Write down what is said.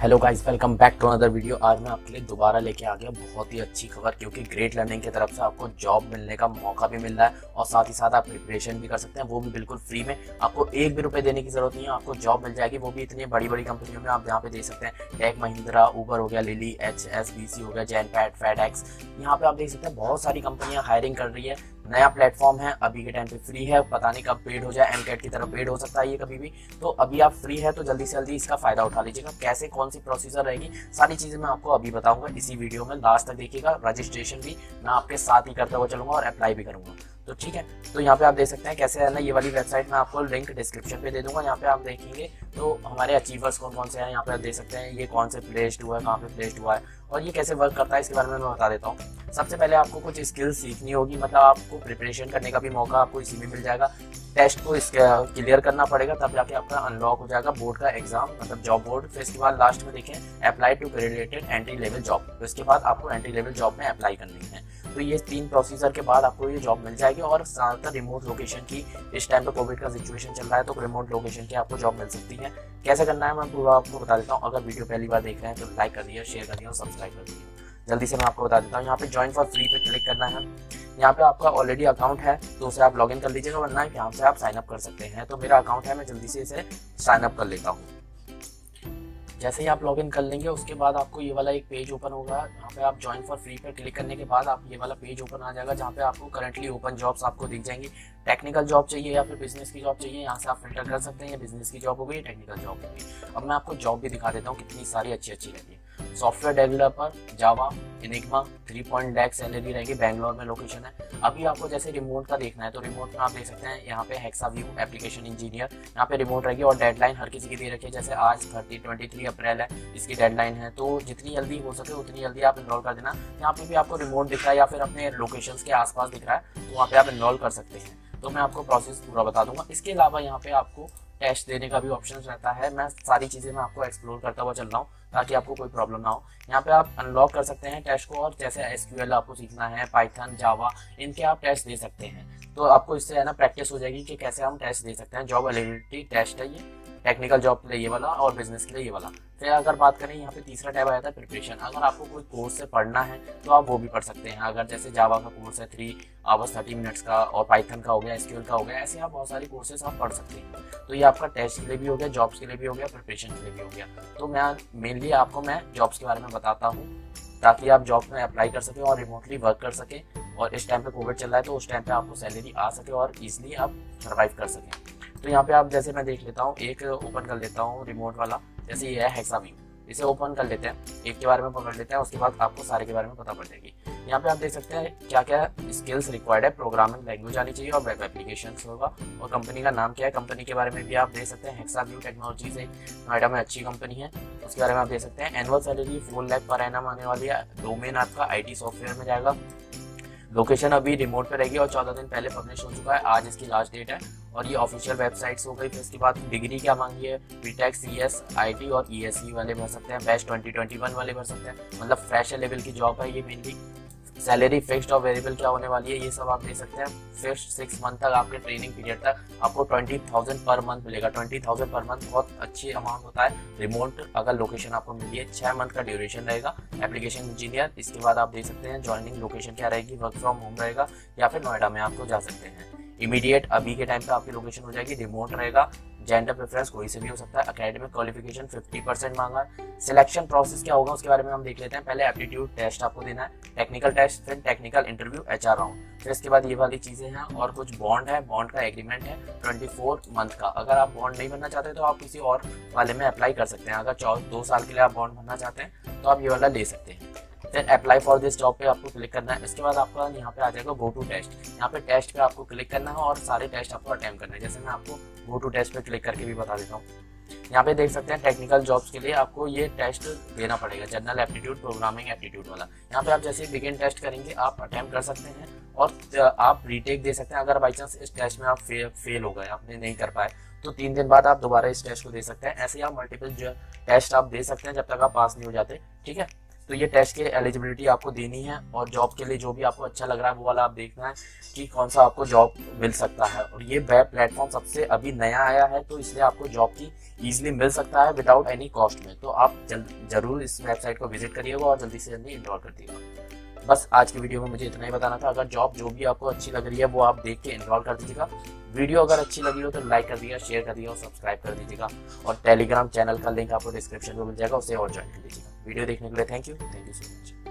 Hello guys welcome back to another video आज मैं आपके लिए दोबारा लेके आ गया बहुत ही अच्छी खबर, क्योंकि ग्रेट लर्निंग की तरफ़ से आपको जॉब मिलने का मौका भी मिल रहा है और साथ ही साथ आप प्रिपरेशन भी कर सकते हैं, वो भी बिल्कुल फ्री में। आपको एक भी रुपए देने की ज़रूरत नहीं है, आपको जॉब मिल जाएगी, वो भी इतनी बड़ी बड़ी कंपनियों में आप यहाँ पे देख सकते हैं। टेक महिंद्रा ऊबर हो गया Lily H S B C हो गया जैन पैट फैड एक्स यहाँ पे आप देख सकते हैं, बहुत सारी कंपनियाँ हायरिंग कर रही है। नया प्लेटफॉर्म है, अभी के टाइम पे फ्री है, पता नहीं कब पेड हो जाए एम की तरफ़ पेड हो सकता है ये कभी भी। तो अभी आप फ्री है तो जल्दी से जल्दी इसका फ़ायदा उठा लीजिएगा। कैसे, कौन सी प्रोसीजर रहेगी, सारी चीज़ें मैं आपको अभी बताऊँगा। इसी वीडियो में लास्ट तक देखिएगा रजिस्ट्रेशन भी मैं आपके साथ ही करता हुआ चलूँगा और अप्लाई भी करूँगा। तो ठीक है तो यहाँ पे आप देख सकते हैं कैसे है ना, ये वाली वेबसाइट मैं आपको लिंक डिस्क्रिप्शन पे दे दूँगा। यहाँ पे आप देखेंगे तो हमारे अचीवर्स कौन कौन से हैं? यहाँ पे आप देख सकते हैं, ये कौन से प्लेस्ड हुआ है, कहाँ पे प्लेस्ड हुआ है और ये कैसे वर्क करता है, इसके बारे में मैं बता देता हूँ। सबसे पहले आपको कुछ स्किल्स सीखनी होगी मतलब आपको प्रिपरेशन करने का भी मौका आपको इसी में मिल जाएगा। टेस्ट को इसके क्लियर करना पड़ेगा, तब जाके आपका अनलॉक हो जाएगा बोर्ड का एग्ज़ाम मतलब जॉब बोर्ड फिर इसके बाद लास्ट में देखें apply to credited entry level job तो इसके बाद आपको एंट्री लेवल जॉब में अप्लाई करनी है। तो ये तीन प्रोसीजर के बाद आपको ये जॉब मिल जाएगी और ज़्यादातर रिमोट लोकेशन की, इस टाइम पर कोविड का सिचुएशन चल रहा है तो रिमोट लोकेशन की आपको जॉब मिल सकती है। कैसे करना है मैं पूरा आपको बता देता हूँ। अगर वीडियो पहली बार देख रहे हैं तो लाइक कर दिए शेयर कर दिए और सब्सक्राइब कर दिए जल्दी से मैं आपको बता देता हूँ, यहाँ पे ज्वाइन फॉर फ्री पे क्लिक करना है। यहाँ पे आपका ऑलरेडी अकाउंट है तो उसे आप लॉगिन कर लीजिएगा, वरना यहाँ से आप साइन अप कर सकते हैं। तो मेरा अकाउंट है, मैं जल्दी से इसे साइन अप कर लेता हूँ। जैसे ही आप लॉगिन कर लेंगे, उसके बाद आपको ये वाला एक पेज ओपन होगा यहाँ पे आप ज्वाइन फॉर फ्री पर क्लिक करने के बाद आप ये वाला पेज ओपन आ जाएगा, जहाँ पे आपको करंटली ओपन जॉब्स आपको दिख जाएँगी। टेक्निकल जॉब चाहिए या फिर बिज़नेस की जॉब चाहिए, यहाँ से आप फ़िल्टर कर सकते हैं, या बिज़नेस की जॉब होगी या टेक्निकल जॉब होगी अब मैं आपको जॉब भी दिखा देता हूँ, कितनी सारी अच्छी अच्छी रहती है। Software developer Java Enigma three point lakh salary रहेगी बैंगलोर में लोकेशन है। अभी आपको जैसे रिमोट का देखना है तो रिमोट में आप देख सकते हैं, यहाँ पे हेक्सा व्यू एप्लीकेशन इंजीनियर यहाँ पे रिमोट रहेगी और डेडलाइन हर किसी की दे रखी है, जैसे आज थर्टी ट्वेंटी थ्री अप्रैल है, इसकी डेडलाइन है तो जितनी जल्दी हो सके उतनी जल्दी आप इनरोल कर देना। यहाँ पे भी आपको रिमोट दिख रहा है या फिर अपने लोकेशन के आसपास दिख रहा है तो वहाँ पे आप इनरोल कर सकते हैं। तो मैं आपको प्रोसेस पूरा बता दूँगा। इसके अलावा यहाँ पे आपको टेस्ट देने का भी ऑप्शन रहता है। मैं सारी चीज़ें मैं आपको एक्सप्लोर करता हुआ चल रहा हूँ। ताकि आपको कोई प्रॉब्लम ना हो। यहाँ पे आप अनलॉक कर सकते हैं टेस्ट को और जैसे एसक्यूएल आपको सीखना है पाइथन जावा इनके आप टेस्ट दे सकते हैं। तो आपको इससे, है ना प्रैक्टिस हो जाएगी कि कैसे हम टेस्ट दे सकते हैं। जॉब एलिजिबिलिटी टेस्ट है ये। टेक्निकल जॉब के लिए ये वाला और बिज़नेस के लिए ये वाला। फिर अगर बात करें यहाँ पे तीसरा टैब आया था प्रिपरेशन अगर आपको कोई कोर्स से पढ़ना है तो आप वो भी पढ़ सकते हैं। अगर जैसे जावा का कोर्स है थ्री आवर्स थर्टी मिनट्स का और पाइथन का हो गया एसक्यूएल का हो गया, ऐसे आप बहुत सारी कोर्सेज आप पढ़ सकते हैं। तो ये आपका टेस्ट के लिए भी हो गया जॉब्स के लिए भी हो गया प्रिपरेशन के लिए भी हो गया। तो मैं मेनली आपको मैं जॉब्स के बारे में बताता हूँ, ताकि आप जॉब में अप्लाई कर सकें और रिमोटली वर्क कर सकें। और इस टाइम पे कोविड चल रहा है तो उस टाइम पे आपको सैलरी आ सके और इजिली आप सर्वाइव कर सकें। तो यहाँ पे आप जैसे मैं देख लेता हूँ, एक ओपन कर लेता हूँ रिमोट वाला। जैसे ये है हेक्सा व्यू इसे ओपन कर लेते हैं। एक के बारे में पकड़ लेते हैं, उसके बाद आपको सारे के बारे में पता पड़ जाएगी। यहाँ पे आप देख सकते हैं क्या क्या स्किल्स रिक्वायर्ड है। प्रोग्रामिंग लैंग्वेज आनी चाहिए और वेब एप्लीकेशन होगा। और कंपनी का नाम क्या है? कंपनी के बारे में भी आप देख सकते हैं। हेक्सा व्यू टेक्नोलॉजी से नोएडा में अच्छी कंपनी है। उसके बारे में आप देख सकते हैं। Annual salary four lakh per annum आने वाली है। डोमेन आपका आई सॉफ्टवेयर में जाएगा। लोकेशन अभी रिमोट पे रहेगी और चौदह दिन पहले पब्लिश हो चुका है। आज इसकी लास्ट डेट है। और ये ऑफिशियल वेबसाइट्स हो गई, फिर इसके बाद डिग्री क्या मांगी है? BTech C S I T और ई एस सी वाले भर सकते हैं। बेस्ट ट्वेंटी ट्वेंटी वन वाले भर सकते हैं। मतलब फ्रेशर लेवल की जॉब है ये मेनली सैलरी फिक्स्ड और वेरिएबल क्या होने वाली है, ये सब आप दे सकते हैं। फिक्स सिक्स मंथ तक आपके ट्रेनिंग पीरियड तक आपको ट्वेंटी थाउज़ेंड पर मंथ मिलेगा। ट्वेंटी थाउज़ेंड पर मंथ बहुत अच्छी अमाउंट होता है। रिमोट अगर लोकेशन आपको मिली है छः मंथ का ड्यूरेशन रहेगा। एप्लीकेशन इंजीनियर इसके बाद आप देख सकते हैं ज्वाइनिंग लोकेशन क्या रहेगी वर्क फ्रॉम होम रहेगा या फिर नोएडा में आपको जा सकते हैं। इमीडिएट अभी के टाइम पे आपकी लोकेशन हो जाएगी रिमोट रहेगा जेंडर प्रेफरेंस कोई से भी हो सकता है अकेडमिक क्वालिफिकेशन 50 परसेंट मांगा। सिलेक्शन प्रोसेस क्या होगा, उसके बारे में हम देख लेते हैं। पहले एप्टीट्यूड टेस्ट आपको देना है टेक्निकल टेस्ट फिर technical interview H R round फिर इसके बाद ये वाली चीज़ें हैं और कुछ बॉन्ड है बॉन्ड का एग्रीमेंट है ट्वेंटी मंथ का। अगर आप बॉन्ड नहीं बनना चाहते तो आप किसी और वाले में अप्लाई कर सकते हैं। अगर दो साल के लिए आप बॉन्ड बनना चाहते हैं तो आप ये वाला ले सकते हैं। फिर अप्लाई फॉर दिस जॉब पे आपको क्लिक करना है। इसके बाद आपका यहाँ पे आ जाएगा गो टू टेस्ट यहाँ पे टेस्ट पे आपको क्लिक करना है और सारे टेस्ट आपको अटैम्प करना है। जैसे मैं आपको गो टू टेस्ट पे क्लिक करके भी बता देता हूँ। यहाँ पे देख सकते हैं टेक्निकल जॉब्स के लिए आपको ये टेस्ट देना पड़ेगा जनरल एप्टीट्यूड प्रोग्रामिंग एप्टीट्यूड वाला। यहाँ पे आप जैसे बिगिन टेस्ट करेंगे आप अटेम्प्ट कर सकते हैं और आप रीटेक दे सकते हैं। अगर बाई चांस इस टेस्ट में आप फे, फेल हो गए आपने नहीं कर पाए तो तीन दिन बाद आप दोबारा इस टेस्ट को दे सकते हैं। ऐसे ही आप मल्टीपल टेस्ट आप दे सकते हैं जब तक आप पास नहीं हो जाते ठीक है? तो ये टेस्ट की एलिजिबिलिटी आपको देनी है और जॉब के लिए जो भी आपको अच्छा लग रहा है, वो वाला आप देखना है कि कौन सा आपको जॉब मिल सकता है। और ये वेब प्लेटफॉर्म सबसे अभी नया आया है तो इसलिए आपको जॉब की इजिली मिल सकता है विदाउट एनी कॉस्ट में। तो आप ज़रूर इस वेबसाइट को विज़िट करिएगा और जल्दी से जल्दी इनरोल कर दीजिएगा। बस आज की वीडियो में मुझे इतना ही बताना था। अगर जॉब जो भी आपको अच्छी लग रही है, वो आप देख के इनरोल कर दीजिएगा। वीडियो अगर अच्छी लगी हो तो लाइक कर दीजिएगा शेयर कर दीजिएगा और सब्सक्राइब कर दीजिएगा। और टेलीग्राम चैनल का लिंक आपको डिस्क्रिप्शन में मिल जाएगा, उसे और ज्वाइन कर लीजिएगा वीडियो देखने के लिए thank you thank you so much